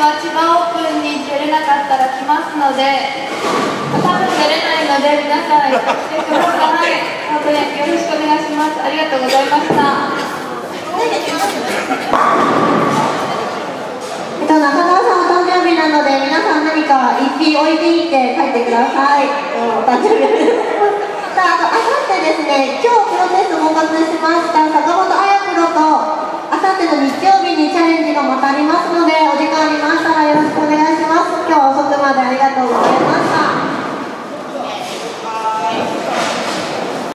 は千葉オープンに出れなかったら来ますので多分出れないので皆さん来てください。本当によろしくお願いします。ありがとうございました。えっと、中川さんお誕生日なので皆さん何か一品置いていって帰ってください、お誕生日。さああとあさってですね今日プロセス合格しました坂本彩プロとあさっての日曜日にチャレンジがまたあります。